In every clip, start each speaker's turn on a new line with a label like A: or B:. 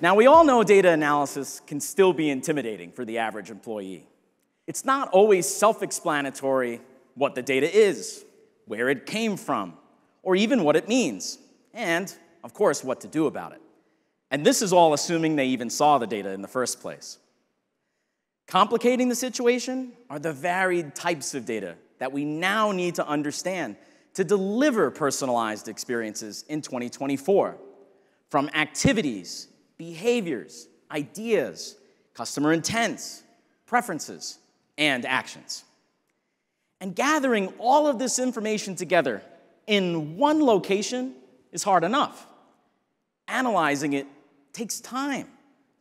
A: Now, we all know data analysis can still be intimidating for the average employee. It's not always self explanatory what the data is, where it came from, or even what it means, and, of course, what to do about it. And this is all assuming they even saw the data in the first place. Complicating the situation are the varied types of data that we now need to understand to deliver personalized experiences in 2024, from activities, behaviors, ideas, customer intents, preferences, and actions. And gathering all of this information together in one location is hard enough. Analyzing it takes time,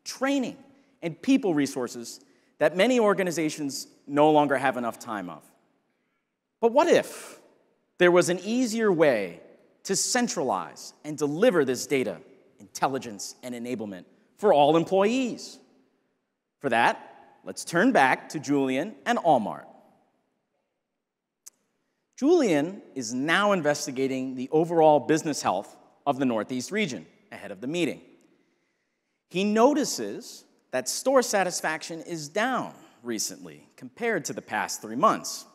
A: training, and people resources that many organizations no longer have enough time of. But what if there was an easier way to centralize and deliver this data, intelligence, and enablement for all employees? For that, let's turn back to Julian and Allmart. Julian is now investigating the overall business health of the Northeast region ahead of the meeting. He notices that store satisfaction is down recently compared to the past three months.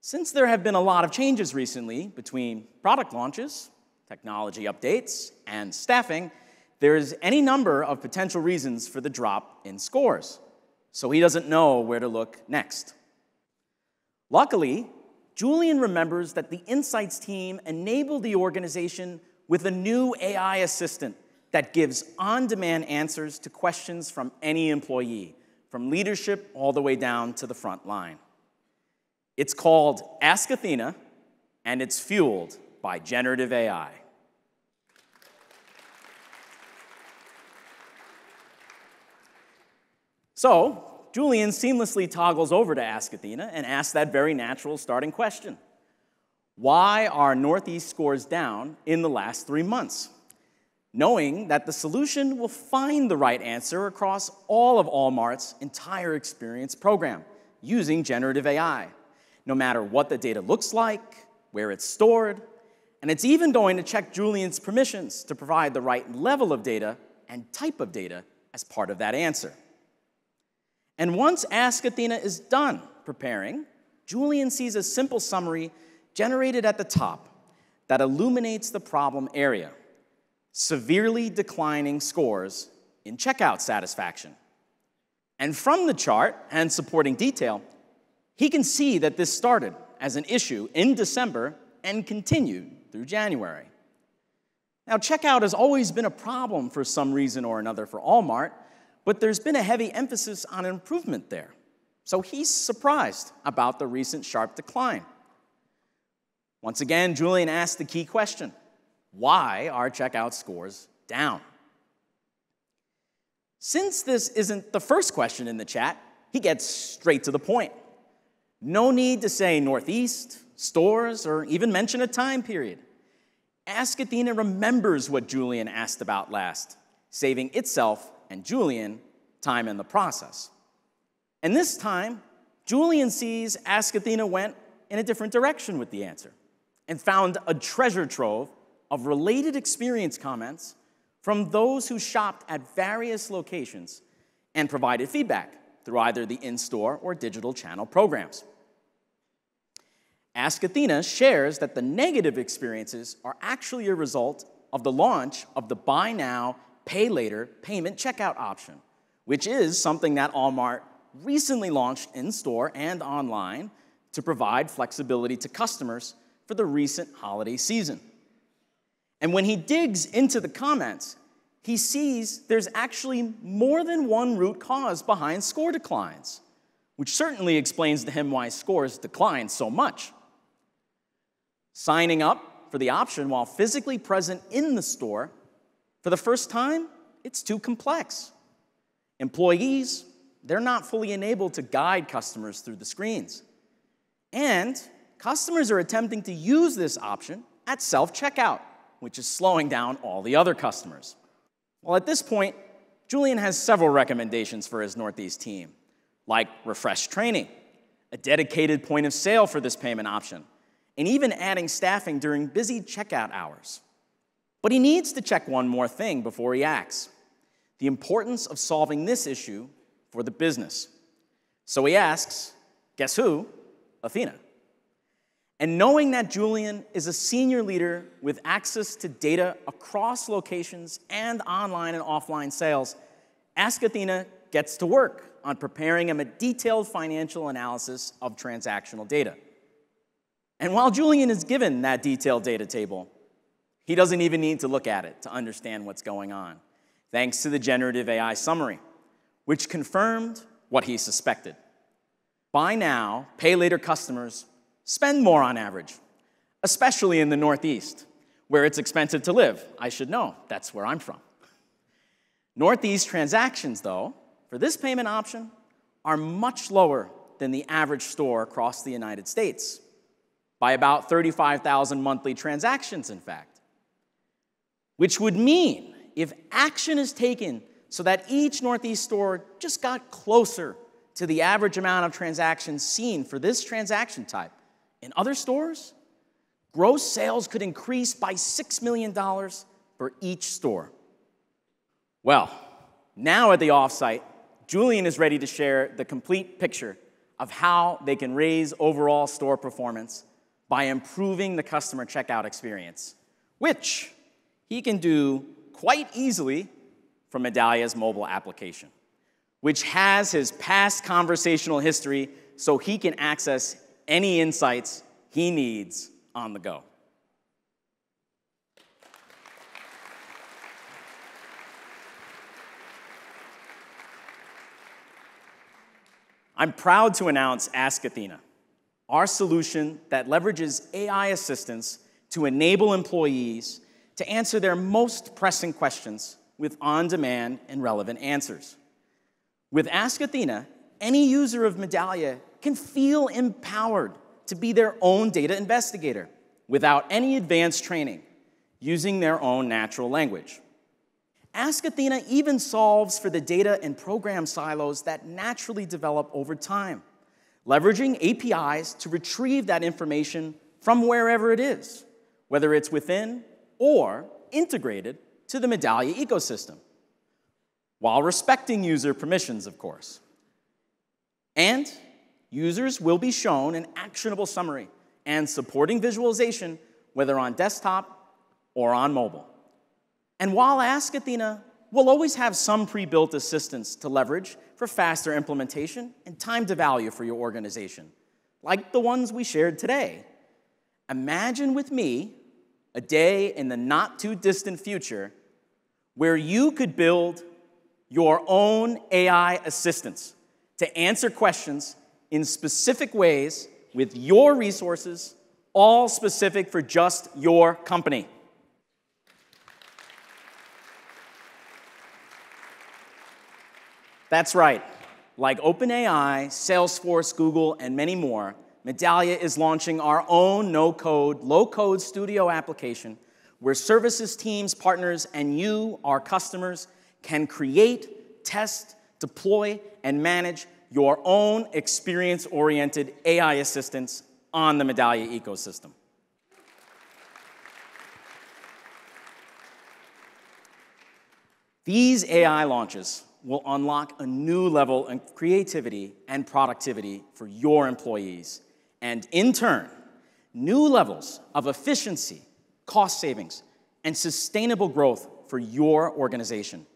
A: Since there have been a lot of changes recently between product launches, technology updates, and staffing, there's any number of potential reasons for the drop in scores, so he doesn't know where to look next. Luckily, Julian remembers that the Insights team enabled the organization with a new AI assistant that gives on demand answers to questions from any employee, from leadership all the way down to the front line. It's called Ask Athena, and it's fueled by generative AI. So, Julian seamlessly toggles over to Ask Athena and asks that very natural starting question Why are Northeast scores down in the last three months? Knowing that the solution will find the right answer across all of Allmart's entire experience program using generative AI, no matter what the data looks like, where it's stored, and it's even going to check Julian's permissions to provide the right level of data and type of data as part of that answer. And once Ask Athena is done preparing, Julian sees a simple summary generated at the top that illuminates the problem area severely declining scores in checkout satisfaction. And from the chart and supporting detail, he can see that this started as an issue in December and continued through January. Now, checkout has always been a problem for some reason or another for Allmart, but there's been a heavy emphasis on improvement there. So he's surprised about the recent sharp decline. Once again, Julian asked the key question why are checkout scores down? Since this isn't the first question in the chat, he gets straight to the point. No need to say Northeast, stores, or even mention a time period. Ask Athena remembers what Julian asked about last, saving itself and Julian time in the process. And this time, Julian sees Ask Athena went in a different direction with the answer and found a treasure trove of related experience comments from those who shopped at various locations and provided feedback through either the in store or digital channel programs. Ask Athena shares that the negative experiences are actually a result of the launch of the buy now, pay later payment checkout option, which is something that Allmart recently launched in store and online to provide flexibility to customers for the recent holiday season. And when he digs into the comments, he sees there's actually more than one root cause behind score declines, which certainly explains to him why scores decline so much. Signing up for the option while physically present in the store for the first time, it's too complex. Employees, they're not fully enabled to guide customers through the screens. And customers are attempting to use this option at self checkout, which is slowing down all the other customers. Well, at this point, Julian has several recommendations for his Northeast team, like refreshed training, a dedicated point of sale for this payment option, and even adding staffing during busy checkout hours. But he needs to check one more thing before he acts. the importance of solving this issue for the business. So he asks, guess who? Athena. And knowing that Julian is a senior leader with access to data across locations and online and offline sales, Ask Athena gets to work on preparing him a detailed financial analysis of transactional data. And while Julian is given that detailed data table, he doesn't even need to look at it to understand what's going on, thanks to the generative AI summary, which confirmed what he suspected. Buy now, pay later customers spend more on average, especially in the Northeast, where it's expensive to live. I should know, that's where I'm from. Northeast transactions, though, for this payment option, are much lower than the average store across the United States, by about 35,000 monthly transactions, in fact. Which would mean if action is taken so that each Northeast store just got closer to the average amount of transactions seen for this transaction type, in other stores, gross sales could increase by $6 million for each store. Well, now at the offsite, Julian is ready to share the complete picture of how they can raise overall store performance by improving the customer checkout experience, which he can do quite easily from Medallia's mobile application, which has his past conversational history so he can access any insights he needs on the go. I'm proud to announce Ask Athena, our solution that leverages AI assistance to enable employees to answer their most pressing questions with on demand and relevant answers. With Ask Athena, any user of Medallia can feel empowered to be their own data investigator without any advanced training, using their own natural language. Ask Athena even solves for the data and program silos that naturally develop over time, leveraging APIs to retrieve that information from wherever it is, whether it's within or integrated to the Medallia ecosystem, while respecting user permissions, of course. And users will be shown an actionable summary and supporting visualization, whether on desktop or on mobile. And while Ask Athena will always have some pre-built assistance to leverage for faster implementation and time to value for your organization, like the ones we shared today, imagine with me a day in the not too distant future where you could build your own AI assistants to answer questions in specific ways with your resources, all specific for just your company. That's right. Like OpenAI, Salesforce, Google, and many more, Medallia is launching our own no code, low code studio application where services teams, partners, and you, our customers, can create, test, deploy, and manage your own experience oriented AI assistants on the Medallia ecosystem. These AI launches will unlock a new level of creativity and productivity for your employees, and in turn, new levels of efficiency, cost savings, and sustainable growth for your organization.